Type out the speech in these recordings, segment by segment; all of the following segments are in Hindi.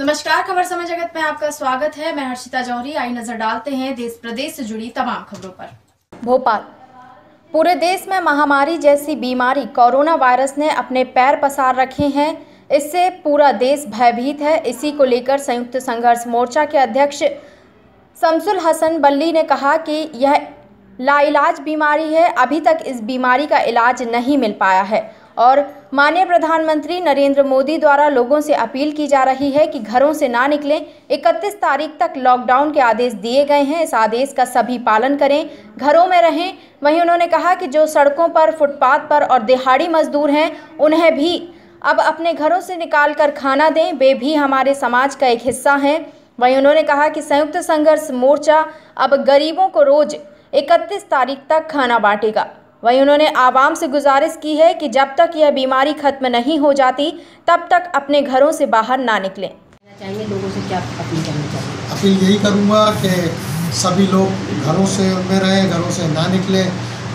नमस्कार, खबर समय जगत में आपका स्वागत है। मैं हर्षिता जौहरी। आई नज़र डालते हैं देश, प्रदेश से जुड़ी तमाम खबरों पर। भोपाल। पूरे देश में महामारी जैसी बीमारी कोरोना वायरस ने अपने पैर पसार रखे हैं। इससे पूरा देश भयभीत है। इसी को लेकर संयुक्त संघर्ष मोर्चा के अध्यक्ष शमसुल हसन बल्ली ने कहा कि यह लाइलाज बीमारी है। अभी तक इस बीमारी का इलाज नहीं मिल पाया है। और माननीय प्रधानमंत्री नरेंद्र मोदी द्वारा लोगों से अपील की जा रही है कि घरों से ना निकलें। 31 तारीख तक लॉकडाउन के आदेश दिए गए हैं। इस आदेश का सभी पालन करें। घरों में रहें। वहीं उन्होंने कहा कि जो सड़कों पर, फुटपाथ पर और दिहाड़ी मजदूर हैं, उन्हें भी अब अपने घरों से निकाल कर खाना दें। वे भी हमारे समाज का एक हिस्सा हैं। वहीं उन्होंने कहा कि संयुक्त संघर्ष मोर्चा अब गरीबों को रोज 31 तारीख तक खाना बांटेगा। वहीं उन्होंने आवाम से गुजारिश की है कि जब तक यह बीमारी खत्म नहीं हो जाती तब तक अपने घरों से बाहर ना निकलें। चाहेंगे लोगों से क्या अपील करना चाहिए? अपील यही करूँगा कि सभी लोग घरों से में रहें घरों से ना निकलें।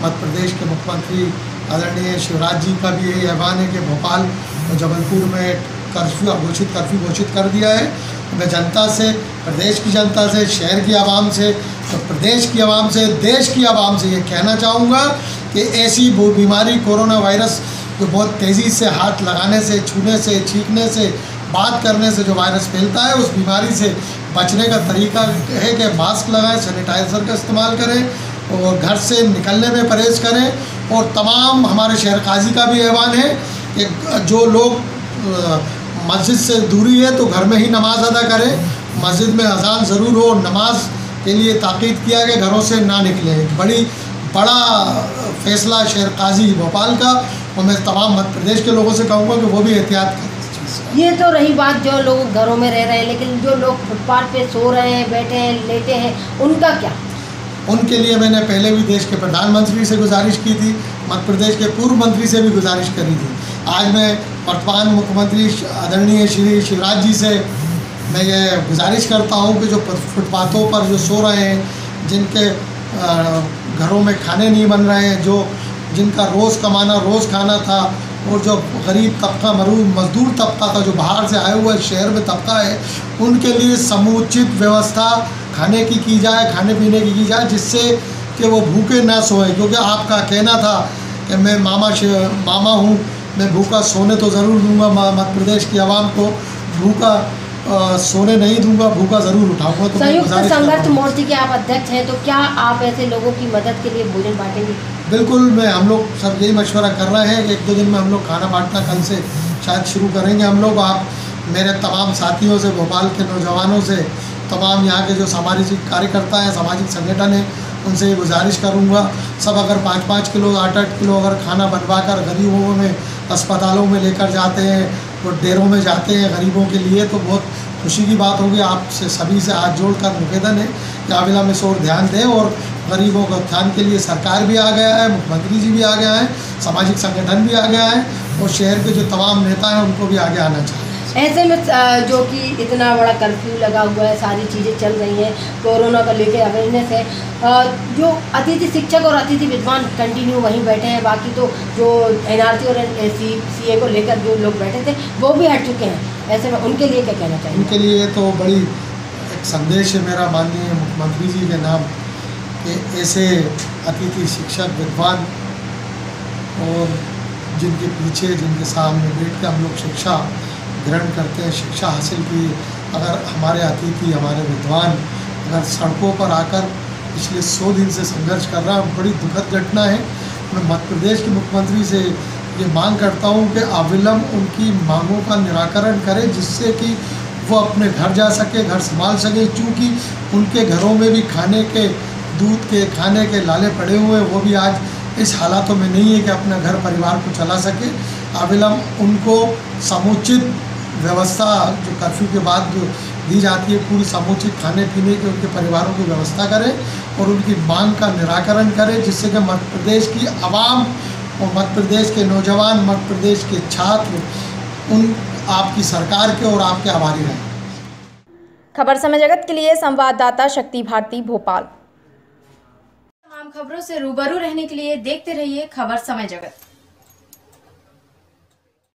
मध्य प्रदेश के मुख्यमंत्री आदरणीय शिवराज जी का भी यही आह्वान है कि भोपाल और जबलपुर में कर्फ्यू घोषित कर्फ्यू घोषित कर दिया है। मैं जनता से प्रदेश की जनता से शहर की आवाम से तो प्रदेश की आवाम से देश की आवाम से ये कहना चाहूँगा कि ऐसी बीमारी कोरोना वायरस जो बहुत तेज़ी से हाथ लगाने से, छूने से, छींकने से, बात करने से जो वायरस फैलता है, उस बीमारी से बचने का तरीका है कि मास्क लगाएँ, सैनिटाइज़र का इस्तेमाल करें और घर से निकलने में परहेज़ करें। और तमाम हमारे शहर काजी का भी ऐवान है कि जो लोग मस्जिद से दूरी है तो घर में ही नमाज़ अदा करें। मस्जिद में अजान ज़रूर हो नमाज़ के लिए ताक़ीद किया कि घरों से ना निकलें। बड़ी बड़ा फैसला शेर काजी भोपाल का और मैं तमाम मध्य प्रदेश के लोगों से कहूँगा कि वो भी एहतियात करें। ये तो रही बात जो लोग घरों में रह रहे हैं लेकिन जो लोग फुटपाथ पे सो रहे हैं बैठे हैं लेटे हैं उनका क्या? उनके लिए मैंने पहले भी देश के प्रधानमंत्री से गुजारिश की थी मध्य प्रदेश के पूर्व मंत्री से भी गुजारिश करी थी। आज मैं वर्तमान मुख्यमंत्री आदरणीय श्री शिवराज जी से मैं ये गुजारिश करता हूँ कि जो फुटपाथों पर जो सो रहे हैं जिनके घरों में खाने नहीं बन रहे हैं, जो जिनका रोज़ कमाना, रोज़ खाना था, और जो गरीब तबका, मरू, मजदूर तबका था, जो बाहर से आए हुए शहर में तबका है, उनके लिए समुचित व्यवस्था खाने की की जाए, खाने पीने की की जाए, जिससे कि वो भूखे ना सोए। क्योंकि आपका कहना था कि मैं मामा मामा हूँ, मैं भूखा सोने तो ज़रूर दूँगा मध्य प्रदेश की आवाम को भूखा सोने नहीं दूँगा भूखा ज़रूर उठाऊँगा तो संयुक्त संघर्ष मोर्चे के आप अध्यक्ष हैं तो क्या आप ऐसे लोगों की मदद के लिए भोजन बांटेंगे? बिल्कुल मैं हम लोग सब यही मशवरा कर रहे हैं कि एक दो दिन में हम लोग खाना बांटना कल से शायद शुरू करेंगे। हम लोग आप मेरे तमाम साथियों से भोपाल के नौजवानों से तमाम यहाँ के जो सामाजिक कार्यकर्ता हैं सामाजिक संगठन हैं उनसे ये गुजारिश करूँगा। सब अगर पाँच पाँच किलो आठ आठ किलो अगर खाना बनवा कर गरीबों में अस्पतालों में लेकर जाते हैं वो डेरों में जाते हैं गरीबों के लिए तो बहुत खुशी की बात होगी। आपसे सभी से हाथ जोड़ कर निवेदन है कि आविला में शोर ध्यान दें और गरीबों के उत्थान के लिए सरकार भी आ गया है, मुख्यमंत्री जी भी आ गया है, सामाजिक संगठन भी आ गया है और शहर के जो तमाम नेता हैं उनको भी आगे आना चाहिए। ऐसे में जो कि इतना बड़ा कर्फ्यू लगा हुआ है, सारी चीज़ें चल रही हैं, कोरोना को लेकर अवेयरनेस है। जो अतिथि शिक्षक और अतिथि विद्वान कंटिन्यू वहीं बैठे हैं, बाकी तो जो एन और सी को लेकर जो लोग बैठे थे, वो भी हट चुके हैं। ऐसे में उनके लिए क्या कहना चाहिए उनके लिए तो बड़ी एक संदेश है मेरा माननीय मुख्यमंत्री जी के नाम, कि ऐसे अतिथि शिक्षक, विद्वान और जिनके पीछे, जिनके सामने बैठ के हम लोग शिक्षा ग्रहण करते हैं, शिक्षा हासिल की, अगर हमारे अतिथि, हमारे विद्वान अगर सड़कों पर आकर पिछले सौ दिन से संघर्ष कर रहा है बड़ी दुखद घटना है। मैं मध्य प्रदेश के मुख्यमंत्री से ये मांग करता हूँ कि अविलंब उनकी मांगों का निराकरण करें, जिससे कि वो अपने घर जा सके, घर संभाल सके, क्योंकि उनके घरों में भी खाने के, दूध के, खाने के लाले पड़े हुए वो भी आज इस हालातों में नहीं है कि अपना घर परिवार को चला सके। अविलंब उनको समुचित व्यवस्था जो कर्फ्यू के बाद जो दी जाती है पूरी समुचित खाने पीने के उनके परिवारों की व्यवस्था करें और उनकी मांग का निराकरण करें जिससे कि मध्य प्रदेश की आवाम और मध्य प्रदेश के नौजवान मध्य प्रदेश के छात्र उन आपकी सरकार के और आपके आभारी रहें। खबर समय जगत के लिए संवाददाता शक्ति भारती भोपाल। तमाम खबरों से रूबरू रहने के लिए देखते रहिए खबर समय जगत।